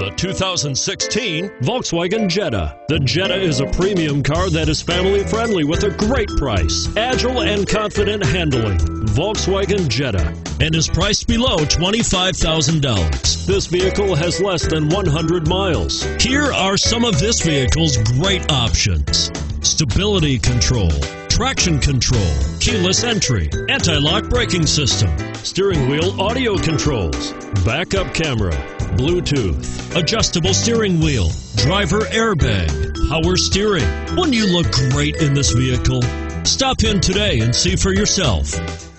The 2016 Volkswagen Jetta. The Jetta is a premium car that is family friendly with a great price, agile and confident handling. Volkswagen Jetta and is priced below $25,000. This vehicle has less than 100 miles. Here are some of this vehicle's great options stability control, traction control, keyless entry, anti lock braking system, steering wheel audio controls, backup camera, Bluetooth, adjustable steering wheel, driver airbag, power steering. Wouldn't you look great in this vehicle? Stop in today and see for yourself.